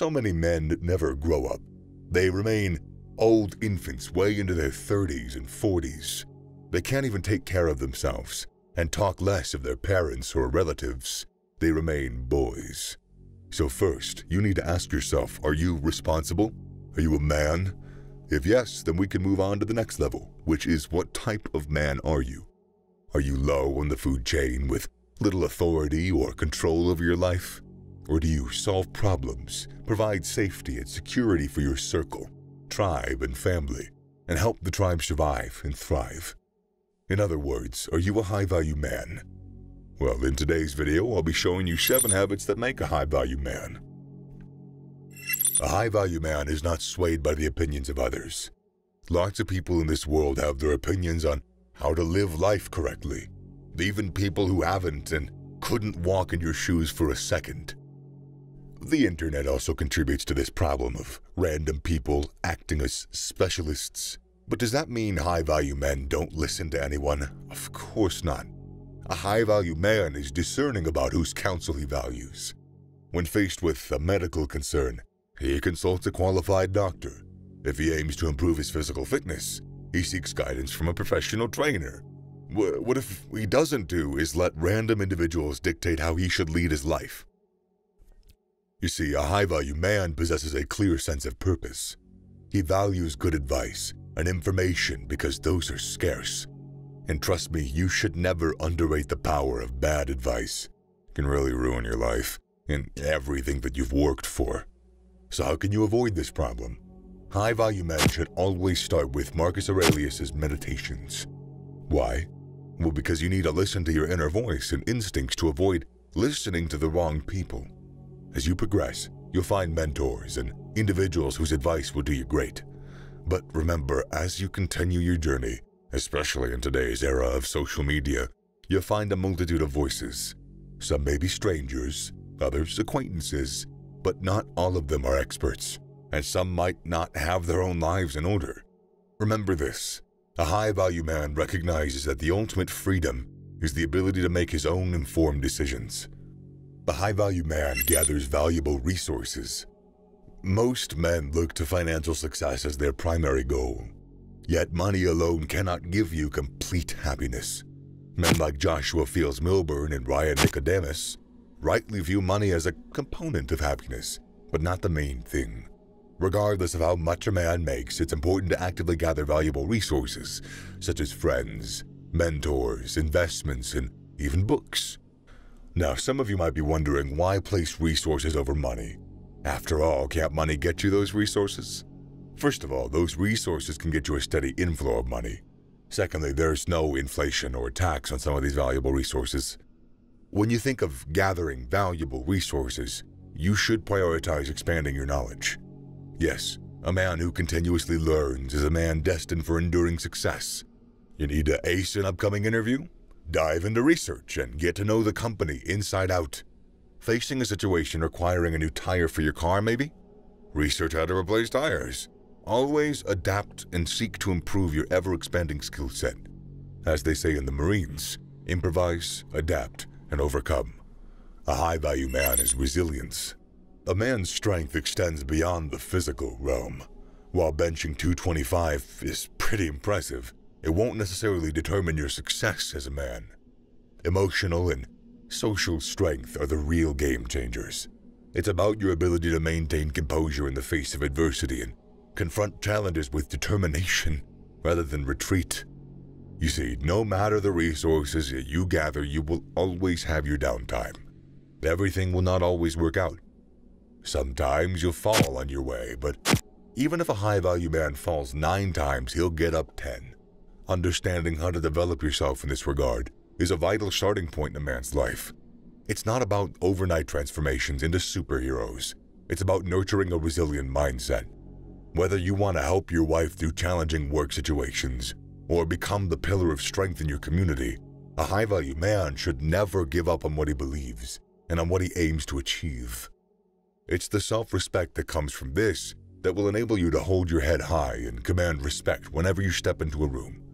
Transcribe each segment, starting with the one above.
So many men never grow up. They remain old infants way into their 30s and 40s. They can't even take care of themselves and talk less of their parents or relatives. They remain boys. So, first, you need to ask yourself are you responsible? Are you a man? If yes, then we can move on to the next level, which is what type of man are you? Are you low on the food chain with little authority or control over your life? Or do you solve problems, provide safety and security for your circle, tribe, and family, and help the tribe survive and thrive? In other words, are you a high value man? Well, in today's video, I'll be showing you 7 habits that make a high value man. A high value man is not swayed by the opinions of others. Lots of people in this world have their opinions on how to live life correctly. Even people who haven't and couldn't walk in your shoes for a second. The internet also contributes to this problem of random people acting as specialists. But does that mean high value men don't listen to anyone? Of course not. A high value man is discerning about whose counsel he values. When faced with a medical concern, he consults a qualified doctor. If he aims to improve his physical fitness, he seeks guidance from a professional trainer. What if he doesn't do is let random individuals dictate how he should lead his life? You see, a high value man possesses a clear sense of purpose. He values good advice and information because those are scarce. And trust me, you should never underrate the power of bad advice. It can really ruin your life and everything that you've worked for. So how can you avoid this problem? High-value men should always start with Marcus Aurelius' Meditations. Why? Well, because you need to listen to your inner voice and instincts to avoid listening to the wrong people. As you progress, you'll find mentors and individuals whose advice will do you great. But remember, as you continue your journey, especially in today's era of social media, you'll find a multitude of voices. Some may be strangers, others acquaintances, but not all of them are experts, and some might not have their own lives in order. Remember this a high value man recognizes that the ultimate freedom is the ability to make his own informed decisions. A high value man gathers valuable resources. Most men look to financial success as their primary goal. Yet money alone cannot give you complete happiness. Men like Joshua Fields Millburn and Ryan Nicodemus rightly view money as a component of happiness, but not the main thing. Regardless of how much a man makes, it's important to actively gather valuable resources, such as friends, mentors, investments, and even books. Now, some of you might be wondering why place resources over money? After all, can't money get you those resources? First of all, those resources can get you a steady inflow of money. Secondly, there's no inflation or tax on some of these valuable resources. When you think of gathering valuable resources, you should prioritize expanding your knowledge. Yes, a man who continuously learns is a man destined for enduring success. You need to ace an upcoming interview? Dive into research and get to know the company inside out. Facing a situation requiring a new tire for your car, maybe? Research how to replace tires. Always adapt and seek to improve your ever expanding skill set. As they say in the Marines, improvise, adapt, and overcome. A high value man is resilience. A man's strength extends beyond the physical realm. While benching 225 is pretty impressive, it won't necessarily determine your success as a man. Emotional and social strength are the real game changers. It's about your ability to maintain composure in the face of adversity and confront challenges with determination rather than retreat. You see, no matter the resources that you gather, you will always have your downtime. Everything will not always work out. Sometimes you'll fall on your way, but even if a high value man falls nine times, he'll get up ten. Understanding how to develop yourself in this regard is a vital starting point in a man's life. It's not about overnight transformations into superheroes. It's about nurturing a resilient mindset. Whether you want to help your wife through challenging work situations, or become the pillar of strength in your community, a high value man should never give up on what he believes and on what he aims to achieve. It's the self respect that comes from this that will enable you to hold your head high and command respect whenever you step into a room.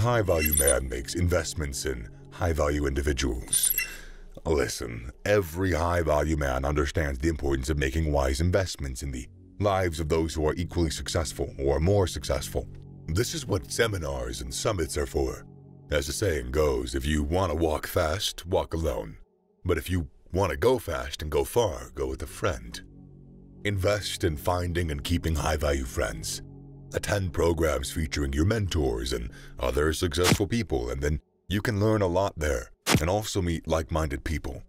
High value man makes investments in high value individuals. Listen, every high value man understands the importance of making wise investments in the lives of those who are equally successful or more successful. This is what seminars and summits are for. As the saying goes, if you want to walk fast, walk alone. But if you want to go fast and go far, go with a friend. Invest in finding and keeping high value friends. Attend programs featuring your mentors and other successful people, and then you can learn a lot there and also meet like minded people.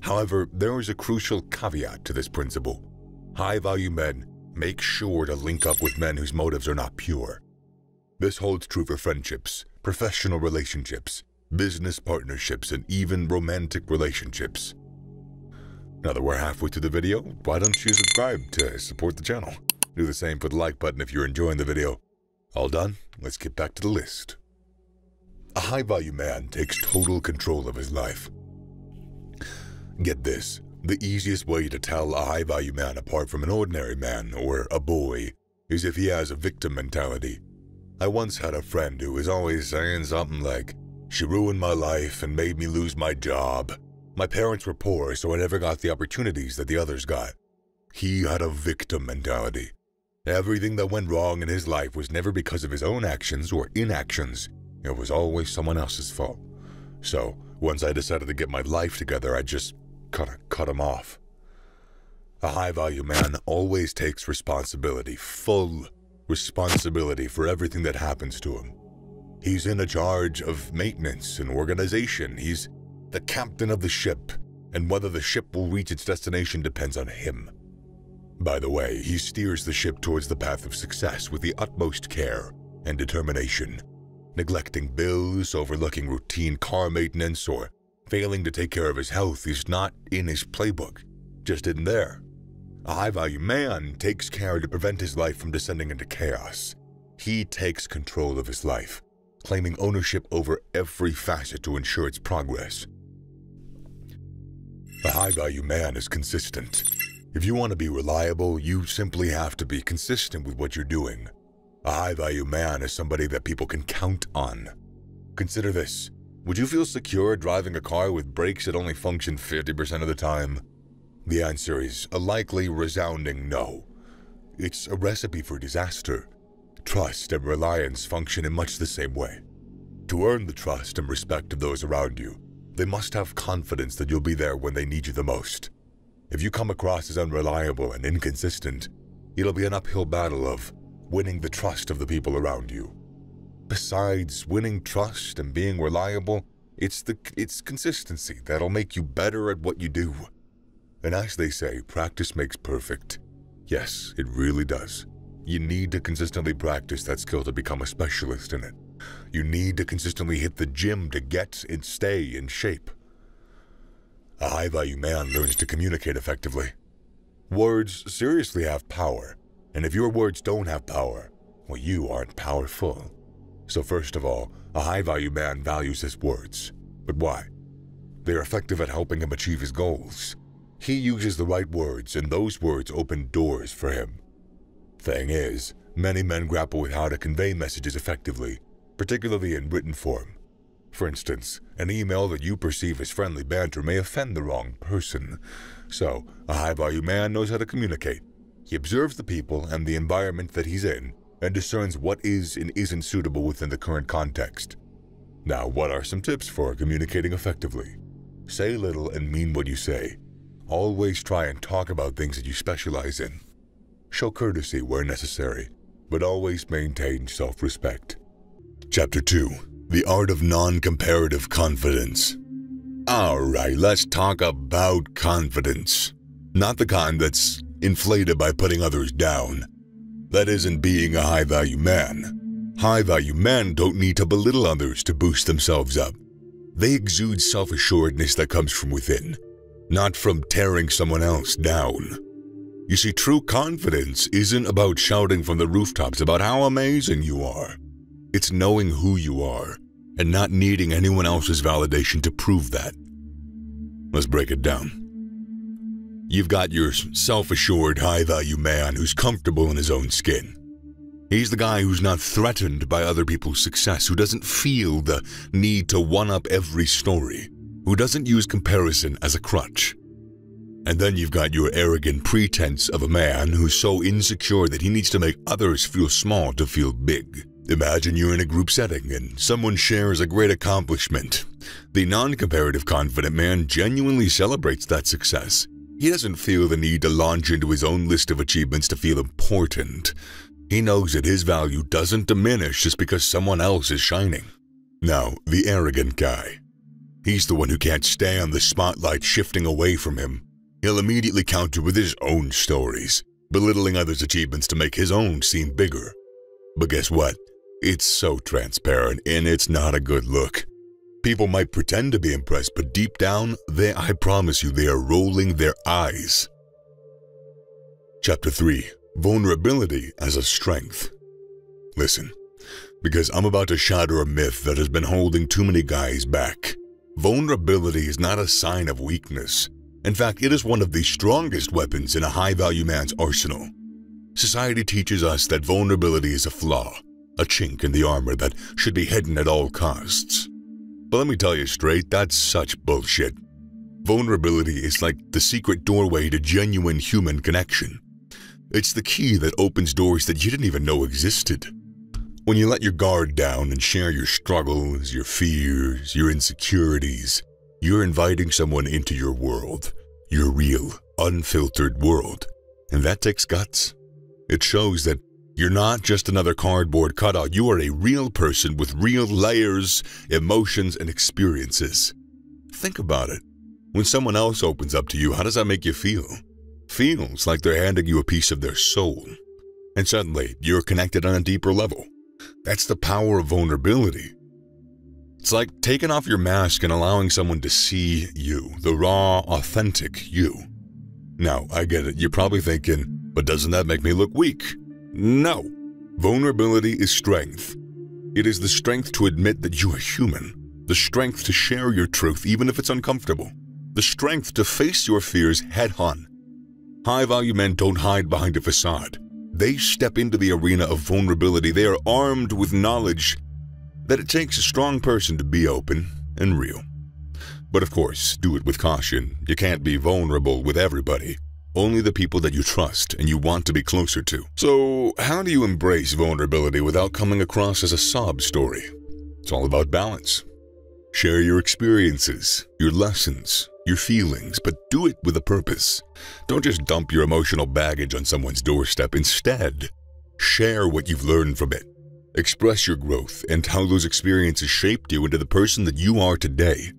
However, there is a crucial caveat to this principle. High value men make sure to link up with men whose motives are not pure. This holds true for friendships, professional relationships, business partnerships, and even romantic relationships. Now that we're halfway through the video, why don't you subscribe to support the channel? Do the same for the like button if you're enjoying the video. All done? Let's get back to the list. A high value man takes total control of his life. Get this the easiest way to tell a high value man apart from an ordinary man or a boy is if he has a victim mentality. I once had a friend who was always saying something like, She ruined my life and made me lose my job. My parents were poor, so I never got the opportunities that the others got. He had a victim mentality. Everything that went wrong in his life was never because of his own actions or inactions. It was always someone else's fault. So, once I decided to get my life together, I just kind of cut him off. A high value man always takes responsibility, full responsibility for everything that happens to him. He's in a charge of maintenance and organization. He's the captain of the ship, and whether the ship will reach its destination depends on him. By the way, he steers the ship towards the path of success with the utmost care and determination, neglecting bills, overlooking routine car maintenance, or failing to take care of his health is not in his playbook, just isn't there. A high value man takes care to prevent his life from descending into chaos. He takes control of his life, claiming ownership over every facet to ensure its progress. A high value man is consistent, if you want to be reliable, you simply have to be consistent with what you're doing. A high value man is somebody that people can count on. Consider this Would you feel secure driving a car with brakes that only function 50% of the time? The answer is a likely resounding no. It's a recipe for disaster. Trust and reliance function in much the same way. To earn the trust and respect of those around you, they must have confidence that you'll be there when they need you the most. If you come across as unreliable and inconsistent, it'll be an uphill battle of winning the trust of the people around you. Besides winning trust and being reliable, it's the it's consistency that'll make you better at what you do. And as they say, practice makes perfect. Yes, it really does. You need to consistently practice that skill to become a specialist in it. You need to consistently hit the gym to get and stay in shape. A high value man learns to communicate effectively. Words seriously have power, and if your words don't have power, well, you aren't powerful. So, first of all, a high value man values his words. But why? They're effective at helping him achieve his goals. He uses the right words, and those words open doors for him. Thing is, many men grapple with how to convey messages effectively, particularly in written form. For instance, an email that you perceive as friendly banter may offend the wrong person. So, a high value man knows how to communicate. He observes the people and the environment that he's in and discerns what is and isn't suitable within the current context. Now, what are some tips for communicating effectively? Say little and mean what you say. Always try and talk about things that you specialize in. Show courtesy where necessary, but always maintain self respect. Chapter 2 the art of non-comparative confidence. Alright, let's talk about confidence. Not the kind that's inflated by putting others down. That isn't being a high-value man. High-value men don't need to belittle others to boost themselves up. They exude self-assuredness that comes from within, not from tearing someone else down. You see, true confidence isn't about shouting from the rooftops about how amazing you are. It's knowing who you are and not needing anyone else's validation to prove that. Let's break it down. You've got your self assured, high value man who's comfortable in his own skin. He's the guy who's not threatened by other people's success, who doesn't feel the need to one up every story. who doesn't use comparison as a crutch. And then you've got your arrogant pretense of a man who's so insecure that he needs to make others feel small to feel big. Imagine you're in a group setting and someone shares a great accomplishment. The non comparative confident man genuinely celebrates that success. He doesn't feel the need to launch into his own list of achievements to feel important. He knows that his value doesn't diminish just because someone else is shining. Now, the arrogant guy. He's the one who can't stand the spotlight shifting away from him. He'll immediately counter with his own stories, belittling others' achievements to make his own seem bigger. But guess what? It's so transparent and it's not a good look. People might pretend to be impressed, but deep down, they, I promise you, they are rolling their eyes. Chapter 3 Vulnerability as a Strength. Listen, because I'm about to shatter a myth that has been holding too many guys back. Vulnerability is not a sign of weakness. In fact, it is one of the strongest weapons in a high value man's arsenal. Society teaches us that vulnerability is a flaw, a chink in the armor that should be hidden at all costs. But let me tell you straight, that's such bullshit. Vulnerability is like the secret doorway to genuine human connection. It's the key that opens doors that you didn't even know existed. When you let your guard down and share your struggles, your fears, your insecurities, you're inviting someone into your world, your real, unfiltered world. And that takes guts. It shows that you're not just another cardboard cutout. You are a real person with real layers, emotions, and experiences. Think about it. When someone else opens up to you, how does that make you feel? Feels like they're handing you a piece of their soul. And suddenly, you're connected on a deeper level. That's the power of vulnerability. It's like taking off your mask and allowing someone to see you, the raw, authentic you. Now, I get it. You're probably thinking, but doesn't that make me look weak? No. Vulnerability is strength. It is the strength to admit that you are human, the strength to share your truth even if it's uncomfortable, the strength to face your fears head on. High value men don't hide behind a facade. They step into the arena of vulnerability. They are armed with knowledge that it takes a strong person to be open and real. But of course, do it with caution. You can't be vulnerable with everybody only the people that you trust and you want to be closer to. So, how do you embrace vulnerability without coming across as a sob story? It's all about balance. Share your experiences, your lessons, your feelings, but do it with a purpose. Don't just dump your emotional baggage on someone's doorstep. Instead, share what you've learned from it. Express your growth and how those experiences shaped you into the person that you are today.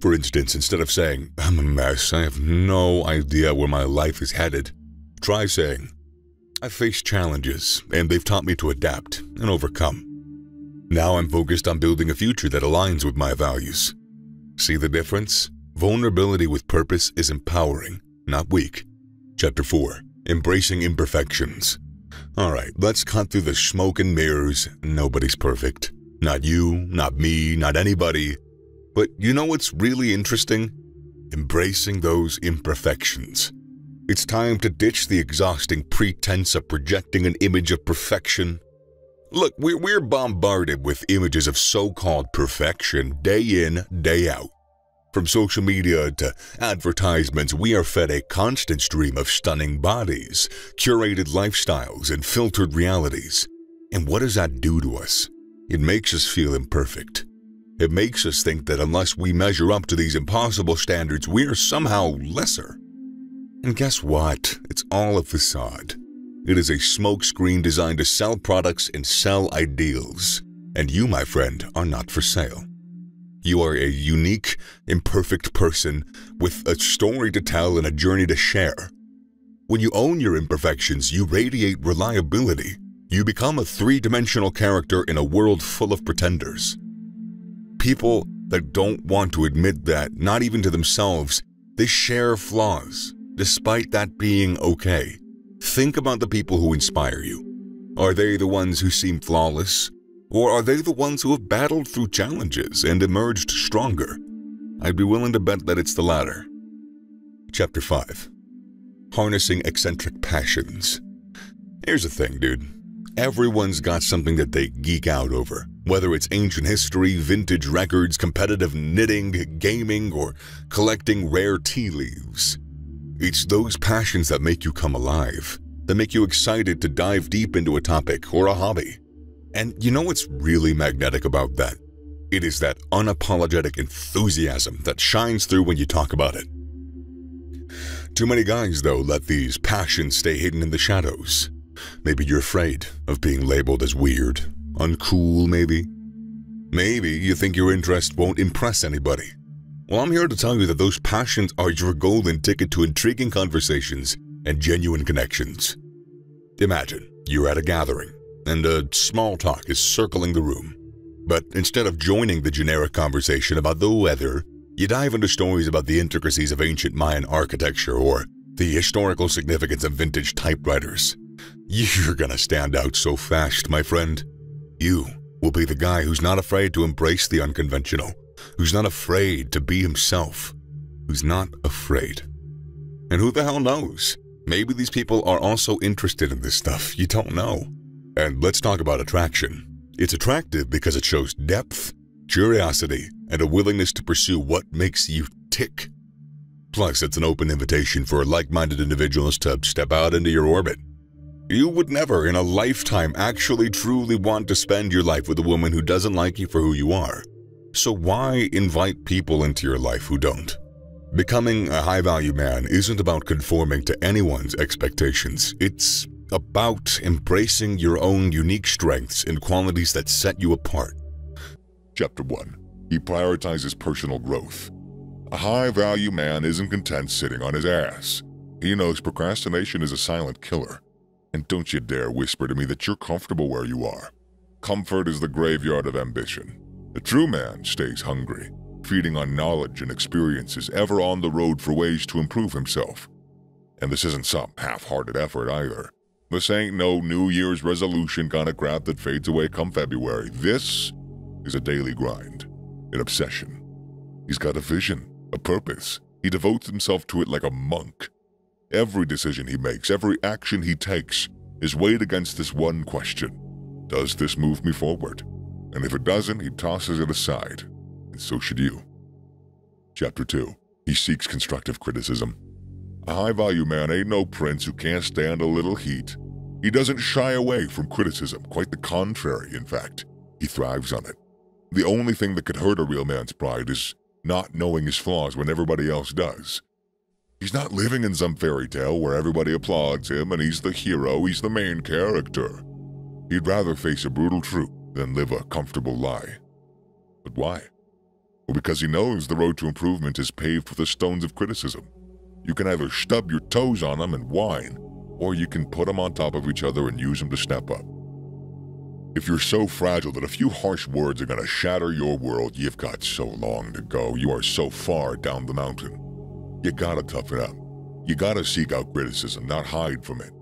For instance, instead of saying, I'm a mess, I have no idea where my life is headed, try saying, I've faced challenges, and they've taught me to adapt and overcome. Now I'm focused on building a future that aligns with my values. See the difference? Vulnerability with purpose is empowering, not weak. Chapter 4 Embracing Imperfections. Alright, let's cut through the smoke and mirrors. Nobody's perfect. Not you, not me, not anybody. But you know what's really interesting? Embracing those imperfections. It's time to ditch the exhausting pretense of projecting an image of perfection. Look, we're, we're bombarded with images of so called perfection day in, day out. From social media to advertisements, we are fed a constant stream of stunning bodies, curated lifestyles, and filtered realities. And what does that do to us? It makes us feel imperfect. It makes us think that unless we measure up to these impossible standards, we're somehow lesser. And guess what? It's all a facade. It is a smokescreen designed to sell products and sell ideals. And you, my friend, are not for sale. You are a unique, imperfect person with a story to tell and a journey to share. When you own your imperfections, you radiate reliability. You become a three dimensional character in a world full of pretenders people that don't want to admit that, not even to themselves, they share flaws, despite that being okay. Think about the people who inspire you. Are they the ones who seem flawless? Or are they the ones who have battled through challenges and emerged stronger? I'd be willing to bet that it's the latter. Chapter 5 Harnessing Eccentric Passions. Here's the thing, dude. Everyone's got something that they geek out over, whether it's ancient history, vintage records, competitive knitting, gaming, or collecting rare tea leaves. It's those passions that make you come alive, that make you excited to dive deep into a topic or a hobby. And you know what's really magnetic about that? It is that unapologetic enthusiasm that shines through when you talk about it. Too many guys, though, let these passions stay hidden in the shadows. Maybe you're afraid of being labeled as weird, uncool, maybe. Maybe you think your interest won't impress anybody. Well, I'm here to tell you that those passions are your golden ticket to intriguing conversations and genuine connections. Imagine you're at a gathering and a small talk is circling the room. But instead of joining the generic conversation about the weather, you dive into stories about the intricacies of ancient Mayan architecture or the historical significance of vintage typewriters. You're gonna stand out so fast, my friend. You will be the guy who's not afraid to embrace the unconventional, who's not afraid to be himself, who's not afraid. And who the hell knows? Maybe these people are also interested in this stuff. You don't know. And let's talk about attraction. It's attractive because it shows depth, curiosity, and a willingness to pursue what makes you tick. Plus, it's an open invitation for like minded individuals to step out into your orbit. You would never in a lifetime actually truly want to spend your life with a woman who doesn't like you for who you are. So why invite people into your life who don't? Becoming a high value man isn't about conforming to anyone's expectations. It's about embracing your own unique strengths and qualities that set you apart. Chapter 1 He prioritizes personal growth. A high value man isn't content sitting on his ass. He knows procrastination is a silent killer. And don't you dare whisper to me that you're comfortable where you are. Comfort is the graveyard of ambition. The true man stays hungry, feeding on knowledge and experiences, ever on the road for ways to improve himself. And this isn't some half hearted effort either. This ain't no New Year's resolution kind of crap that fades away come February. This is a daily grind, an obsession. He's got a vision, a purpose. He devotes himself to it like a monk. Every decision he makes, every action he takes, is weighed against this one question Does this move me forward? And if it doesn't, he tosses it aside. And so should you. Chapter 2 He seeks constructive criticism. A high value man ain't no prince who can't stand a little heat. He doesn't shy away from criticism, quite the contrary, in fact. He thrives on it. The only thing that could hurt a real man's pride is not knowing his flaws when everybody else does. He's not living in some fairy tale where everybody applauds him and he's the hero, he's the main character. He'd rather face a brutal truth than live a comfortable lie. But why? Well, because he knows the road to improvement is paved with the stones of criticism. You can either stub your toes on them and whine, or you can put them on top of each other and use them to step up. If you're so fragile that a few harsh words are going to shatter your world, you've got so long to go. You are so far down the mountain. You gotta toughen up. You gotta seek out criticism, not hide from it.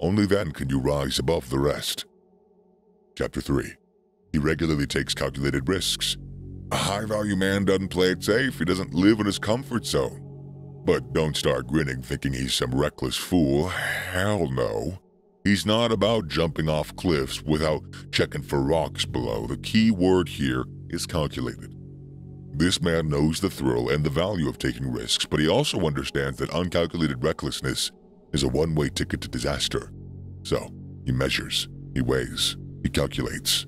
Only then can you rise above the rest. Chapter 3 He regularly takes calculated risks. A high value man doesn't play it safe, he doesn't live in his comfort zone. But don't start grinning thinking he's some reckless fool. Hell no. He's not about jumping off cliffs without checking for rocks below. The key word here is calculated. This man knows the thrill and the value of taking risks, but he also understands that uncalculated recklessness is a one way ticket to disaster. So, he measures, he weighs, he calculates.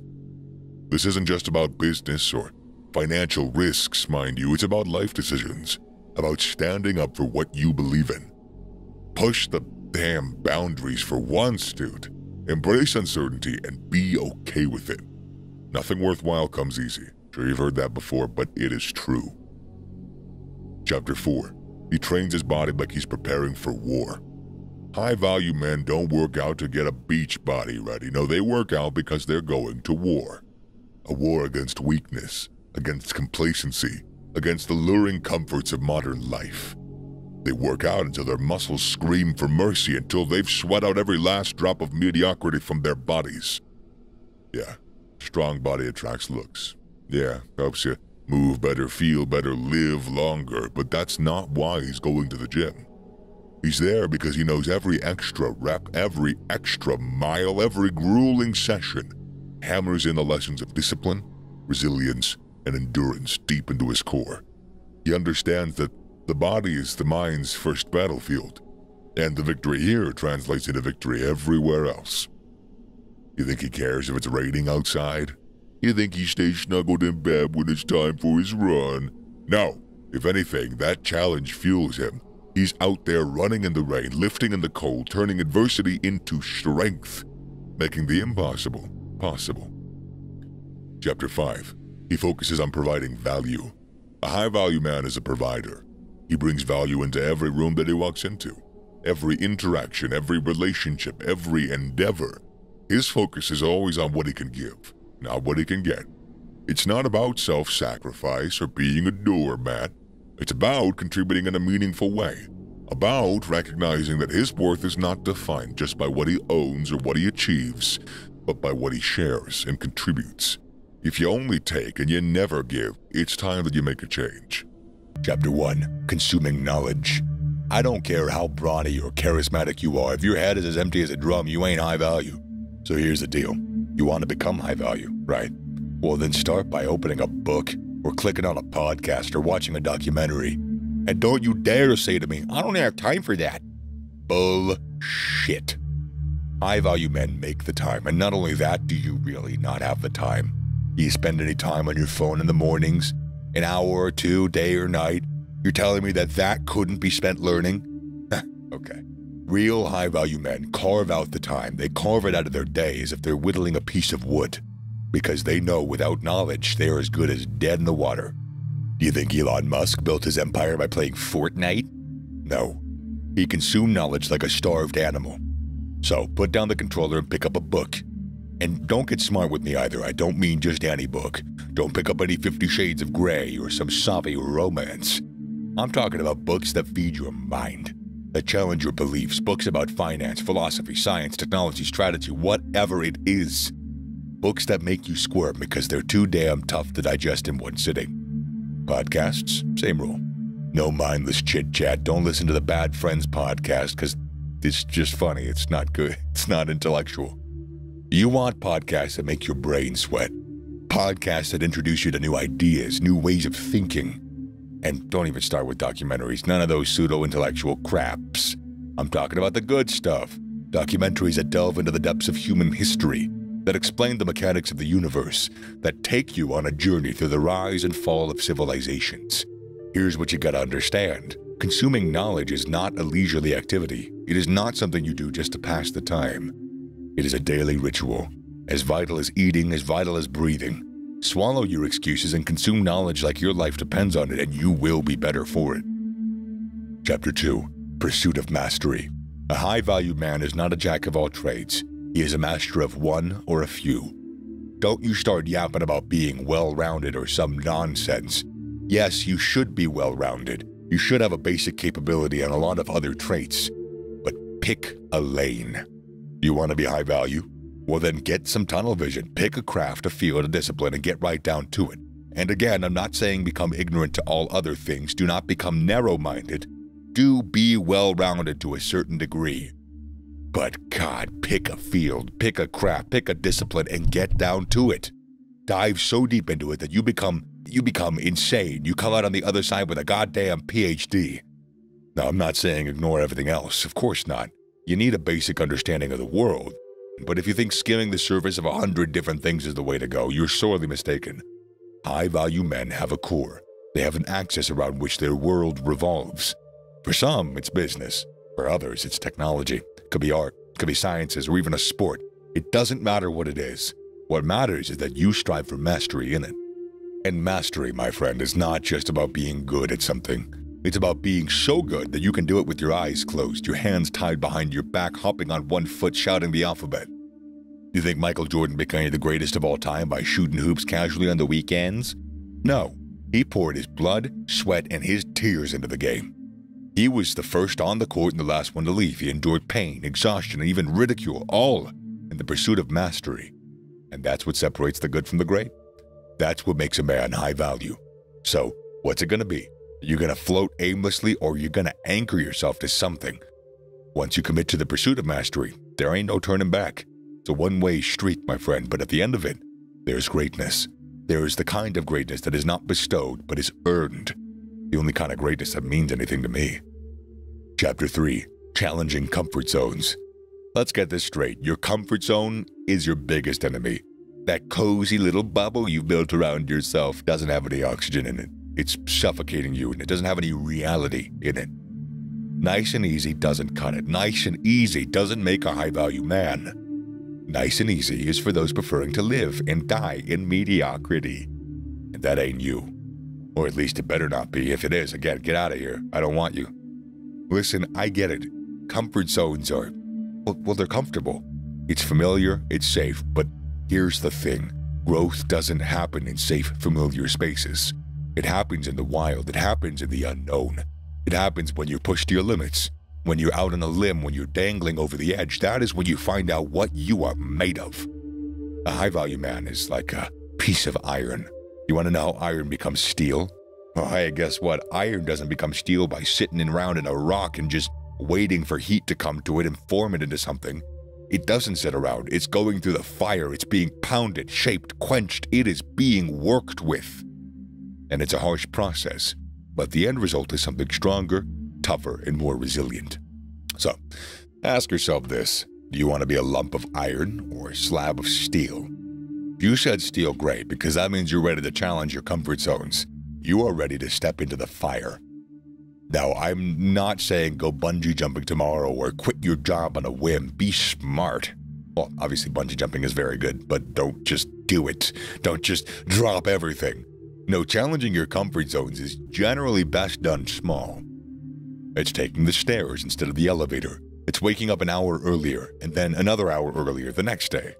This isn't just about business or financial risks, mind you, it's about life decisions about standing up for what you believe in. Push the damn boundaries for once, dude. Embrace uncertainty and be okay with it. Nothing worthwhile comes easy. Sure, you've heard that before, but it is true. Chapter 4 He trains his body like he's preparing for war. High value men don't work out to get a beach body ready. No, they work out because they're going to war. A war against weakness, against complacency, against the luring comforts of modern life. They work out until their muscles scream for mercy until they've sweat out every last drop of mediocrity from their bodies. Yeah, strong body attracts looks. Yeah, helps you move better, feel better, live longer, but that's not why he's going to the gym. He's there because he knows every extra rep, every extra mile, every grueling session hammers in the lessons of discipline, resilience, and endurance deep into his core. He understands that the body is the mind's first battlefield, and the victory here translates into victory everywhere else. You think he cares if it's raining outside? You think he stays snuggled in bed when it's time for his run? No. If anything, that challenge fuels him. He's out there running in the rain, lifting in the cold, turning adversity into strength, making the impossible possible. Chapter 5 He focuses on providing value. A high value man is a provider. He brings value into every room that he walks into, every interaction, every relationship, every endeavor. His focus is always on what he can give, not what he can get. It's not about self sacrifice or being a doormat. It's about contributing in a meaningful way, about recognizing that his worth is not defined just by what he owns or what he achieves, but by what he shares and contributes. If you only take and you never give, it's time that you make a change. Chapter 1 Consuming Knowledge. I don't care how brawny or charismatic you are, if your head is as empty as a drum, you ain't high value. So here's the deal you want to become high value, right? Well, then start by opening a book, or clicking on a podcast, or watching a documentary. And don't you dare say to me, I don't have time for that. Bullshit. High value men make the time, and not only that, do you really not have the time? Do you spend any time on your phone in the mornings? An hour or two, day or night? You're telling me that that couldn't be spent learning? okay. Real high value men carve out the time. They carve it out of their day as if they're whittling a piece of wood. Because they know without knowledge they are as good as dead in the water. Do you think Elon Musk built his empire by playing Fortnite? No. He consumed knowledge like a starved animal. So put down the controller and pick up a book. And don't get smart with me either. I don't mean just any book. Don't pick up any Fifty Shades of Grey or some soppy romance. I'm talking about books that feed your mind, that challenge your beliefs, books about finance, philosophy, science, technology, strategy, whatever it is. Books that make you squirm because they're too damn tough to digest in one sitting. Podcasts, same rule. No mindless chit chat. Don't listen to the Bad Friends podcast because it's just funny. It's not good. It's not intellectual. You want podcasts that make your brain sweat. Podcasts that introduce you to new ideas, new ways of thinking. And don't even start with documentaries. None of those pseudo intellectual craps. I'm talking about the good stuff. Documentaries that delve into the depths of human history, that explain the mechanics of the universe, that take you on a journey through the rise and fall of civilizations. Here's what you gotta understand consuming knowledge is not a leisurely activity. It is not something you do just to pass the time. It is a daily ritual, as vital as eating, as vital as breathing. Swallow your excuses and consume knowledge like your life depends on it, and you will be better for it. Chapter 2 Pursuit of Mastery. A high value man is not a jack of all trades, he is a master of one or a few. Don't you start yapping about being well rounded or some nonsense. Yes, you should be well rounded. You should have a basic capability and a lot of other traits. But pick a lane. You want to be high value? Well, then get some tunnel vision. Pick a craft, a field, a discipline, and get right down to it. And again, I'm not saying become ignorant to all other things. Do not become narrow minded. Do be well rounded to a certain degree. But God, pick a field, pick a craft, pick a discipline, and get down to it. Dive so deep into it that you become you become insane. You come out on the other side with a goddamn PhD. Now, I'm not saying ignore everything else, of course not. You need a basic understanding of the world. But if you think skimming the surface of a hundred different things is the way to go, you're sorely mistaken. High value men have a core. They have an axis around which their world revolves. For some, it's business. For others, it's technology. It could be art, could be sciences, or even a sport. It doesn't matter what it is. What matters is that you strive for mastery in it. And mastery, my friend, is not just about being good at something. It's about being so good that you can do it with your eyes closed, your hands tied behind your back, hopping on one foot, shouting the alphabet. You think Michael Jordan became the greatest of all time by shooting hoops casually on the weekends? No. He poured his blood, sweat, and his tears into the game. He was the first on the court and the last one to leave. He endured pain, exhaustion, and even ridicule, all in the pursuit of mastery. And that's what separates the good from the great. That's what makes a man high value. So, what's it going to be? You're going to float aimlessly or you're going to anchor yourself to something. Once you commit to the pursuit of mastery, there ain't no turning back. It's a one way street, my friend, but at the end of it, there's greatness. There is the kind of greatness that is not bestowed, but is earned. The only kind of greatness that means anything to me. Chapter 3 Challenging Comfort Zones. Let's get this straight. Your comfort zone is your biggest enemy. That cozy little bubble you've built around yourself doesn't have any oxygen in it. It's suffocating you and it doesn't have any reality in it. Nice and easy doesn't cut it. Nice and easy doesn't make a high value man. Nice and easy is for those preferring to live and die in mediocrity. And that ain't you. Or at least it better not be. If it is, again, get out of here. I don't want you. Listen, I get it. Comfort zones are, well, well, they're comfortable. It's familiar, it's safe, but here's the thing growth doesn't happen in safe, familiar spaces. It happens in the wild, it happens in the unknown. It happens when you're pushed to your limits. When you're out on a limb, when you're dangling over the edge, that is when you find out what you are made of. A high value man is like a piece of iron. You want to know how iron becomes steel? Oh, hey, guess what? Iron doesn't become steel by sitting around in a rock and just waiting for heat to come to it and form it into something. It doesn't sit around. It's going through the fire. It's being pounded, shaped, quenched. It is being worked with. And it's a harsh process but the end result is something stronger, tougher, and more resilient. So, ask yourself this do you want to be a lump of iron or a slab of steel? If You said steel, great, because that means you're ready to challenge your comfort zones. You are ready to step into the fire. Now, I'm not saying go bungee jumping tomorrow or quit your job on a whim. Be smart. Well, obviously, bungee jumping is very good, but don't just do it. Don't just drop everything. No, challenging your comfort zones is generally best done small. It's taking the stairs instead of the elevator. It's waking up an hour earlier and then another hour earlier the next day.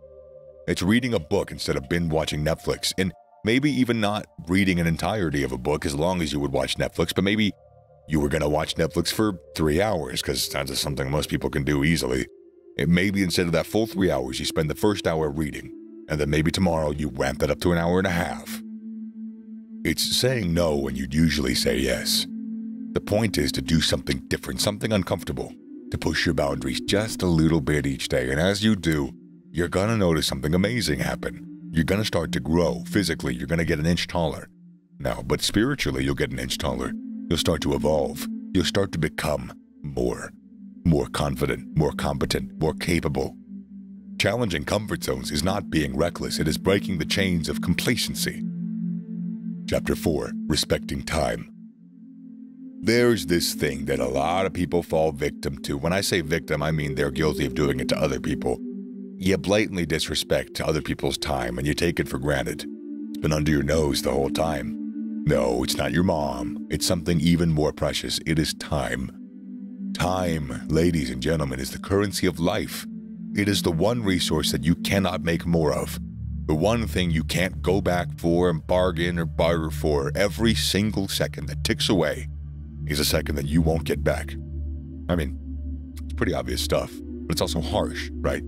It's reading a book instead of binge watching Netflix, and maybe even not reading an entirety of a book as long as you would watch Netflix, but maybe you were going to watch Netflix for three hours because that's something most people can do easily. It may be instead of that full three hours, you spend the first hour reading, and then maybe tomorrow you ramp that up to an hour and a half. It's saying no when you'd usually say yes. The point is to do something different, something uncomfortable, to push your boundaries just a little bit each day. And as you do, you're going to notice something amazing happen. You're going to start to grow physically. You're going to get an inch taller. Now, but spiritually, you'll get an inch taller. You'll start to evolve. You'll start to become more. More confident, more competent, more capable. Challenging comfort zones is not being reckless, it is breaking the chains of complacency. Chapter 4 Respecting Time. There's this thing that a lot of people fall victim to. When I say victim, I mean they're guilty of doing it to other people. You blatantly disrespect other people's time and you take it for granted. It's been under your nose the whole time. No, it's not your mom. It's something even more precious. It is time. Time, ladies and gentlemen, is the currency of life. It is the one resource that you cannot make more of. The one thing you can't go back for and bargain or barter for every single second that ticks away is a second that you won't get back. I mean, it's pretty obvious stuff, but it's also harsh, right?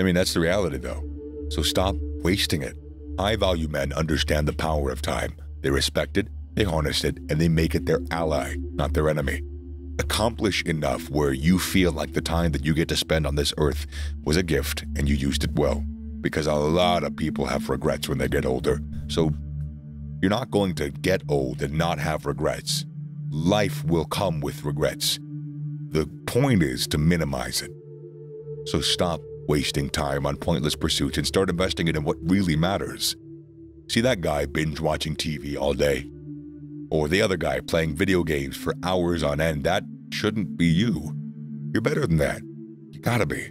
I mean, that's the reality though. So stop wasting it. High value men understand the power of time. They respect it, they harness it, and they make it their ally, not their enemy. Accomplish enough where you feel like the time that you get to spend on this earth was a gift and you used it well because a lot of people have regrets when they get older. So you're not going to get old and not have regrets. Life will come with regrets. The point is to minimize it. So stop wasting time on pointless pursuits and start investing it in what really matters. See that guy binge watching TV all day? Or the other guy playing video games for hours on end? That shouldn't be you. You're better than that. You gotta be.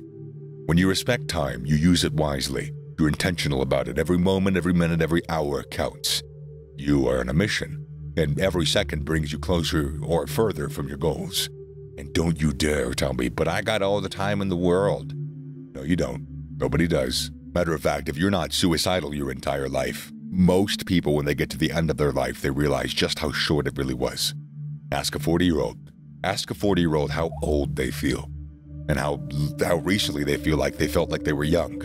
When you respect time, you use it wisely. You're intentional about it. Every moment, every minute, every hour counts. You are on a mission, and every second brings you closer or further from your goals. And don't you dare tell me, but I got all the time in the world. No, you don't. Nobody does. Matter of fact, if you're not suicidal your entire life, most people, when they get to the end of their life, they realize just how short it really was. Ask a 40 year old. Ask a 40 year old how old they feel and how, how recently they feel like they felt like they were young.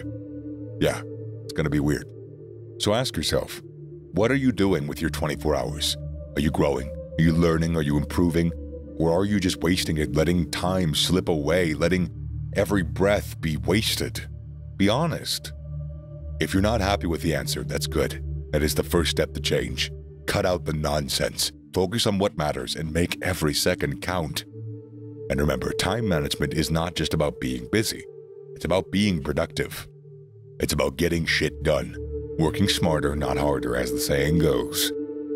Yeah, it's going to be weird. So ask yourself, what are you doing with your 24 hours? Are you growing? Are you learning? Are you improving? Or are you just wasting it, letting time slip away, letting every breath be wasted? Be honest. If you're not happy with the answer, that's good. That is the first step to change. Cut out the nonsense, focus on what matters, and make every second count. And remember, time management is not just about being busy, it's about being productive. It's about getting shit done, working smarter, not harder, as the saying goes.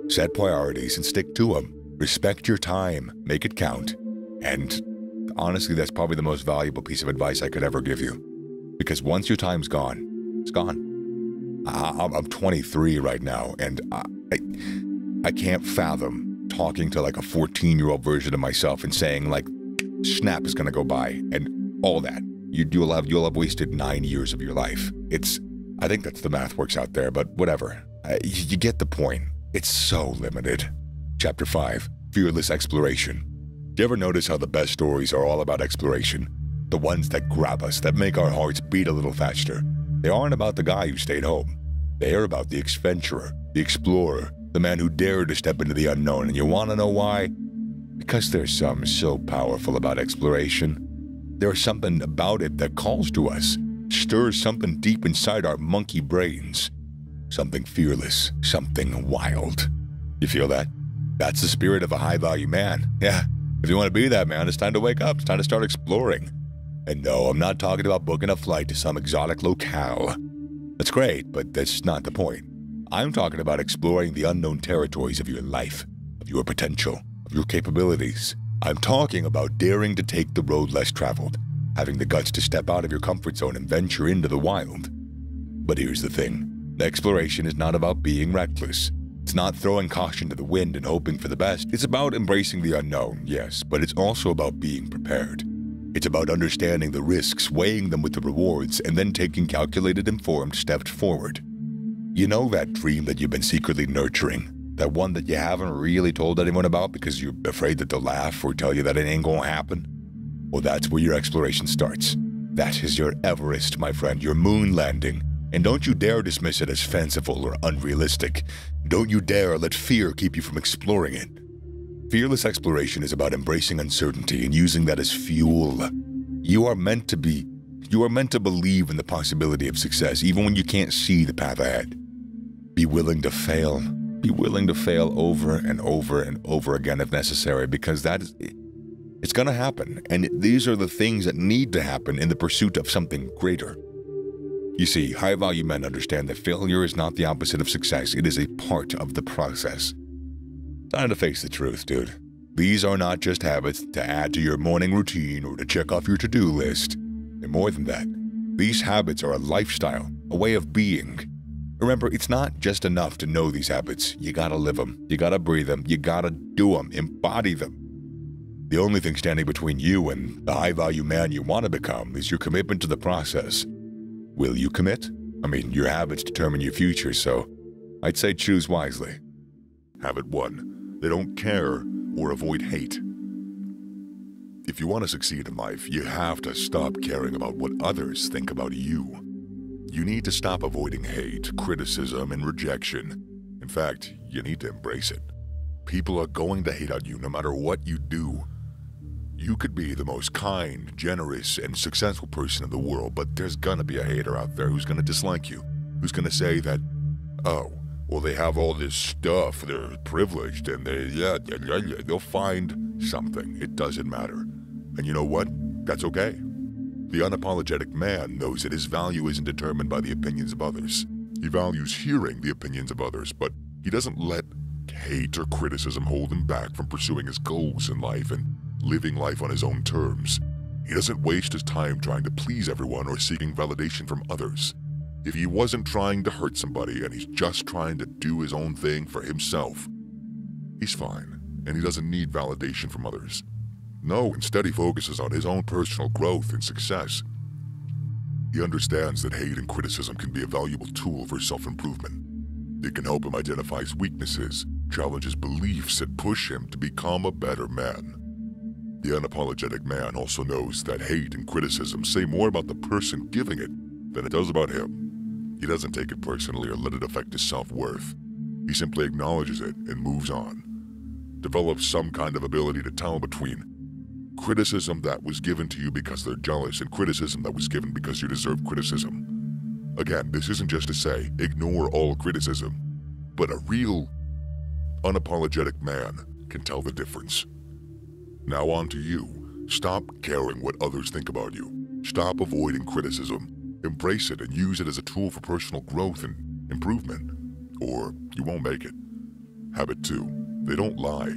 Set priorities and stick to them. Respect your time, make it count. And honestly, that's probably the most valuable piece of advice I could ever give you. Because once your time's gone, it's gone. I, am 23 right now, and I, I, I can't fathom talking to like a 14 year old version of myself and saying, like, snap is gonna go by and all that. You, you'll have you'll have wasted nine years of your life. It's I think that's the math works out there, but whatever. Uh, you, you get the point. It's so limited. Chapter 5 Fearless Exploration. Do you ever notice how the best stories are all about exploration? The ones that grab us, that make our hearts beat a little faster. They aren't about the guy who stayed home. They are about the adventurer, the explorer, the man who dared to step into the unknown. And you want to know why? Because there's something so powerful about exploration. There's something about it that calls to us, stirs something deep inside our monkey brains. Something fearless, something wild. You feel that? That's the spirit of a high value man. Yeah, if you want to be that man, it's time to wake up. It's time to start exploring. And no, I'm not talking about booking a flight to some exotic locale. That's great, but that's not the point. I'm talking about exploring the unknown territories of your life, of your potential, your capabilities. I'm talking about daring to take the road less traveled, having the guts to step out of your comfort zone and venture into the wild. But here's the thing exploration is not about being reckless. It's not throwing caution to the wind and hoping for the best. It's about embracing the unknown, yes, but it's also about being prepared. It's about understanding the risks, weighing them with the rewards, and then taking calculated, informed steps forward. You know that dream that you've been secretly nurturing, that one that you haven't really told anyone about because you're afraid that they'll laugh or tell you that it ain't gonna happen? Well, that's where your exploration starts. That is your Everest, my friend, your moon landing. And don't you dare dismiss it as fanciful or unrealistic. Don't you dare let fear keep you from exploring it. Fearless exploration is about embracing uncertainty and using that as fuel. You are meant to be, you are meant to believe in the possibility of success even when you can't see the path ahead. Be willing to fail, be willing to fail over and over and over again if necessary, because that is, it's going to happen. And these are the things that need to happen in the pursuit of something greater. You see, high value men understand that failure is not the opposite of success, it is a part of the process. Time to face the truth, dude. These are not just habits to add to your morning routine or to check off your to do list. They're more than that. These habits are a lifestyle, a way of being, Remember, it's not just enough to know these habits. You gotta live them. You gotta breathe them. You gotta do them. Embody them. The only thing standing between you and the high value man you want to become is your commitment to the process. Will you commit? I mean, your habits determine your future, so I'd say choose wisely. Habit 1. They don't care or avoid hate. If you want to succeed in life, you have to stop caring about what others think about you. You need to stop avoiding hate, criticism, and rejection. In fact, you need to embrace it. People are going to hate on you no matter what you do. You could be the most kind, generous, and successful person in the world, but there's gonna be a hater out there who's gonna dislike you, who's gonna say that, oh, well, they have all this stuff, they're privileged, and they, yeah, yeah, yeah, yeah, they'll find something. It doesn't matter. And you know what? That's okay. The unapologetic man knows that his value isn't determined by the opinions of others. He values hearing the opinions of others, but he doesn't let hate or criticism hold him back from pursuing his goals in life and living life on his own terms. He doesn't waste his time trying to please everyone or seeking validation from others. If he wasn't trying to hurt somebody and he's just trying to do his own thing for himself, he's fine and he doesn't need validation from others. No, instead he focuses on his own personal growth and success. He understands that hate and criticism can be a valuable tool for self-improvement. It can help him identify his weaknesses, challenge his beliefs, and push him to become a better man. The unapologetic man also knows that hate and criticism say more about the person giving it than it does about him. He doesn't take it personally or let it affect his self-worth. He simply acknowledges it and moves on. develop some kind of ability to tell between criticism that was given to you because they're jealous and criticism that was given because you deserve criticism. Again, this isn't just to say ignore all criticism, but a real, unapologetic man can tell the difference. Now on to you. Stop caring what others think about you. Stop avoiding criticism. Embrace it and use it as a tool for personal growth and improvement. Or you won't make it. Habit 2. They don't lie.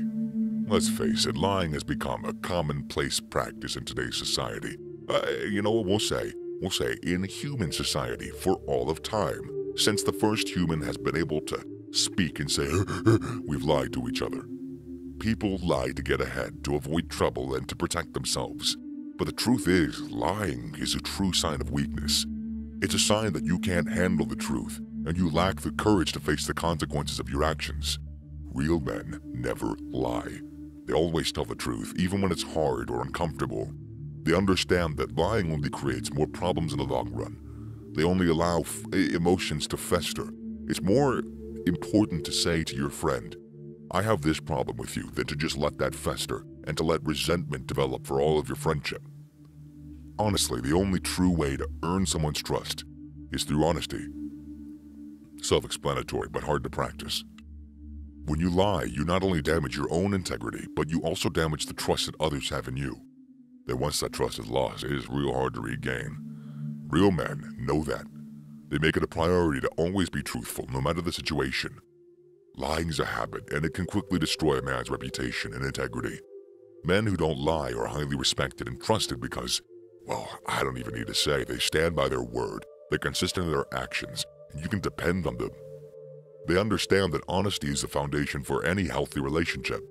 Let's face it, lying has become a commonplace practice in today's society. Uh, you know what we'll say? We'll say in human society for all of time, since the first human has been able to speak and say, we've lied to each other. People lie to get ahead, to avoid trouble, and to protect themselves. But the truth is, lying is a true sign of weakness. It's a sign that you can't handle the truth, and you lack the courage to face the consequences of your actions. Real men never lie. They always tell the truth, even when it's hard or uncomfortable. They understand that lying only creates more problems in the long run. They only allow emotions to fester. It's more important to say to your friend, I have this problem with you, than to just let that fester and to let resentment develop for all of your friendship. Honestly, the only true way to earn someone's trust is through honesty. Self explanatory, but hard to practice. When you lie, you not only damage your own integrity, but you also damage the trust that others have in you. Then once that trust is lost, it is real hard to regain. Real men know that. They make it a priority to always be truthful, no matter the situation. Lying is a habit, and it can quickly destroy a man's reputation and integrity. Men who don't lie are highly respected and trusted because, well, I don't even need to say, they stand by their word, they're consistent in their actions, and you can depend on them. They understand that honesty is the foundation for any healthy relationship,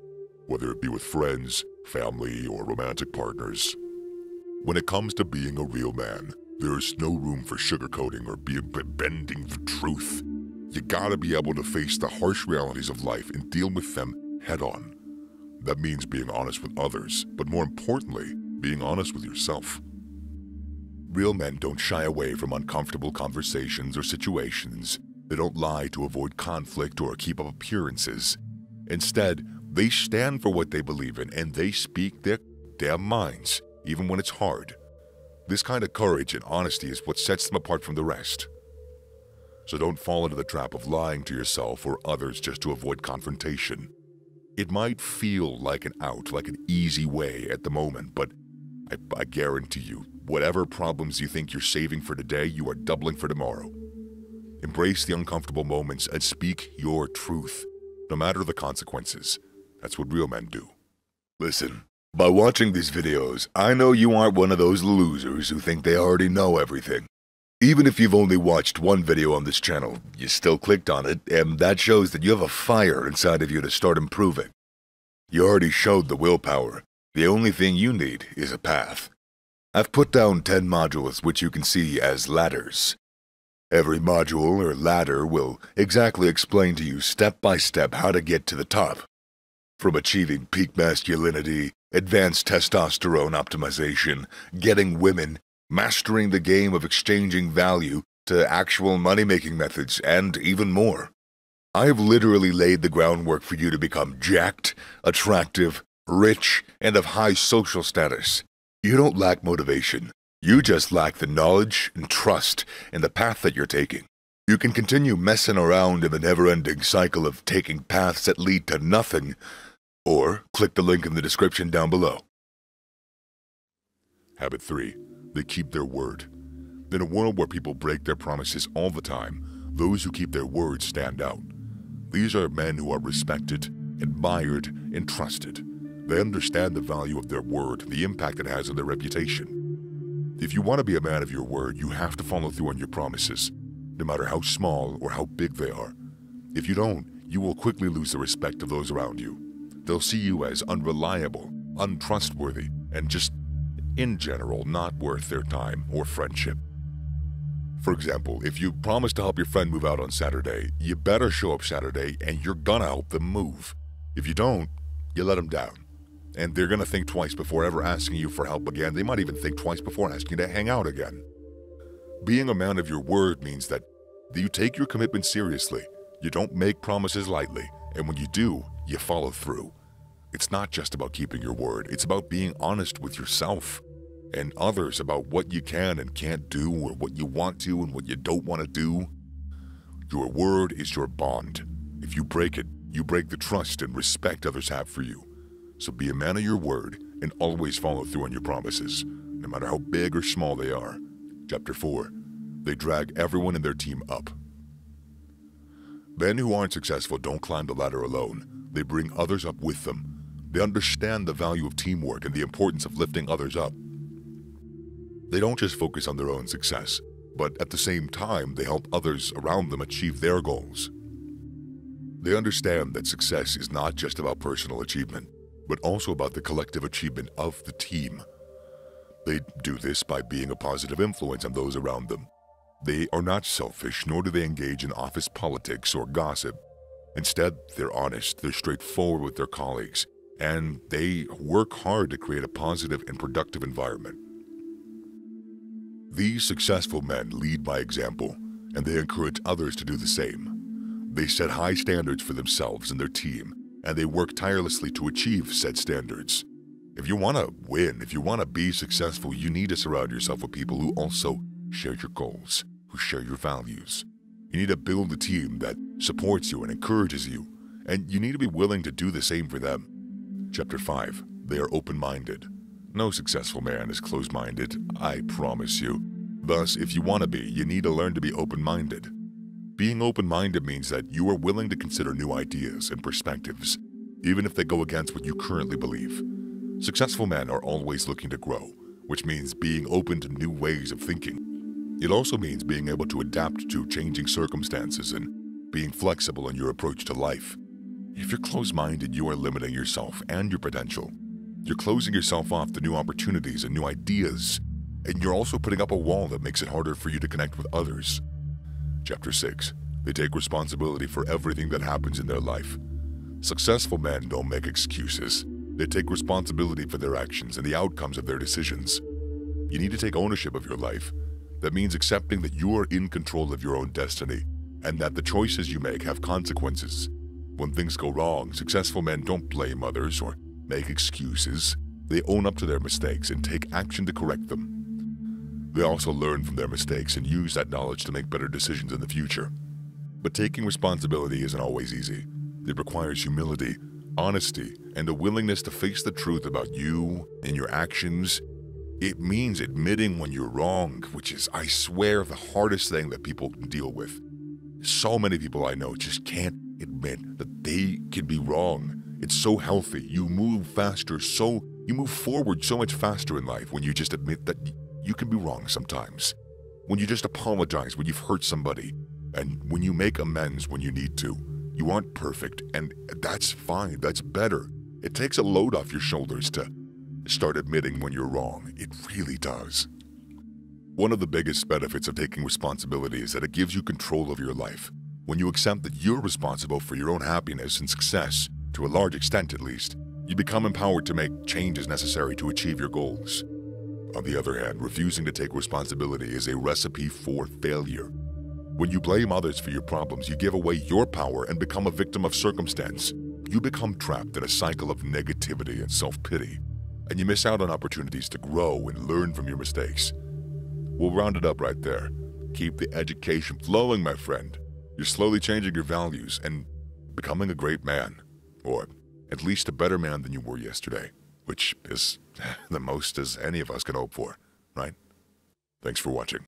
whether it be with friends, family, or romantic partners. When it comes to being a real man, there is no room for sugarcoating or be bending the truth. You gotta be able to face the harsh realities of life and deal with them head on. That means being honest with others, but more importantly, being honest with yourself. Real men don't shy away from uncomfortable conversations or situations they don't lie to avoid conflict or keep up appearances. Instead, they stand for what they believe in and they speak their damn minds, even when it's hard. This kind of courage and honesty is what sets them apart from the rest. So don't fall into the trap of lying to yourself or others just to avoid confrontation. It might feel like an out, like an easy way at the moment, but I, I guarantee you, whatever problems you think you're saving for today, you are doubling for tomorrow. Embrace the uncomfortable moments and speak your truth, no matter the consequences. That's what real men do. Listen, by watching these videos, I know you aren't one of those losers who think they already know everything. Even if you've only watched one video on this channel, you still clicked on it, and that shows that you have a fire inside of you to start improving. You already showed the willpower. The only thing you need is a path. I've put down 10 modules which you can see as ladders. Every module or ladder will exactly explain to you step by step how to get to the top. From achieving peak masculinity, advanced testosterone optimization, getting women, mastering the game of exchanging value, to actual money-making methods, and even more. I've literally laid the groundwork for you to become jacked, attractive, rich, and of high social status. You don't lack motivation. You just lack the knowledge and trust in the path that you're taking. You can continue messing around in the never-ending cycle of taking paths that lead to nothing, or click the link in the description down below. Habit 3. They keep their word. In a world where people break their promises all the time, those who keep their word stand out. These are men who are respected, admired, and trusted. They understand the value of their word, the impact it has on their reputation. If you want to be a man of your word, you have to follow through on your promises, no matter how small or how big they are. If you don't, you will quickly lose the respect of those around you. They'll see you as unreliable, untrustworthy, and just, in general, not worth their time or friendship. For example, if you promise to help your friend move out on Saturday, you better show up Saturday and you're gonna help them move. If you don't, you let them down and they're going to think twice before ever asking you for help again. They might even think twice before asking you to hang out again. Being a man of your word means that you take your commitment seriously, you don't make promises lightly, and when you do, you follow through. It's not just about keeping your word, it's about being honest with yourself and others about what you can and can't do, or what you want to and what you don't want to do. Your word is your bond. If you break it, you break the trust and respect others have for you. So be a man of your word and always follow through on your promises, no matter how big or small they are. Chapter 4 They drag everyone in their team up. Men who aren't successful don't climb the ladder alone, they bring others up with them. They understand the value of teamwork and the importance of lifting others up. They don't just focus on their own success, but at the same time, they help others around them achieve their goals. They understand that success is not just about personal achievement, but also about the collective achievement of the team. They do this by being a positive influence on those around them. They are not selfish, nor do they engage in office politics or gossip. Instead, they're honest, they're straightforward with their colleagues, and they work hard to create a positive and productive environment. These successful men lead by example, and they encourage others to do the same. They set high standards for themselves and their team, and they work tirelessly to achieve said standards. If you want to win, if you want to be successful, you need to surround yourself with people who also share your goals, who share your values. You need to build a team that supports you and encourages you, and you need to be willing to do the same for them. Chapter 5 They are open minded. No successful man is closed minded, I promise you. Thus, if you want to be, you need to learn to be open minded. Being open minded means that you are willing to consider new ideas and perspectives, even if they go against what you currently believe. Successful men are always looking to grow, which means being open to new ways of thinking. It also means being able to adapt to changing circumstances and being flexible in your approach to life. If you're closed minded, you are limiting yourself and your potential. You're closing yourself off to new opportunities and new ideas, and you're also putting up a wall that makes it harder for you to connect with others. Chapter 6 They take responsibility for everything that happens in their life. Successful men don't make excuses. They take responsibility for their actions and the outcomes of their decisions. You need to take ownership of your life. That means accepting that you are in control of your own destiny and that the choices you make have consequences. When things go wrong, successful men don't blame others or make excuses. They own up to their mistakes and take action to correct them. They also learn from their mistakes and use that knowledge to make better decisions in the future. But taking responsibility isn't always easy. It requires humility, honesty, and a willingness to face the truth about you and your actions. It means admitting when you're wrong, which is, I swear, the hardest thing that people can deal with. So many people I know just can't admit that they can be wrong. It's so healthy. You move faster, so you move forward so much faster in life when you just admit that you can be wrong sometimes. When you just apologize when you've hurt somebody, and when you make amends when you need to. You aren't perfect, and that's fine. That's better. It takes a load off your shoulders to start admitting when you're wrong. It really does. One of the biggest benefits of taking responsibility is that it gives you control of your life. When you accept that you're responsible for your own happiness and success, to a large extent at least, you become empowered to make changes necessary to achieve your goals. On the other hand, refusing to take responsibility is a recipe for failure. When you blame others for your problems, you give away your power and become a victim of circumstance. You become trapped in a cycle of negativity and self pity, and you miss out on opportunities to grow and learn from your mistakes. We'll round it up right there. Keep the education flowing, my friend. You're slowly changing your values and becoming a great man or at least a better man than you were yesterday, which is the most as any of us can hope for, right? Thanks for watching.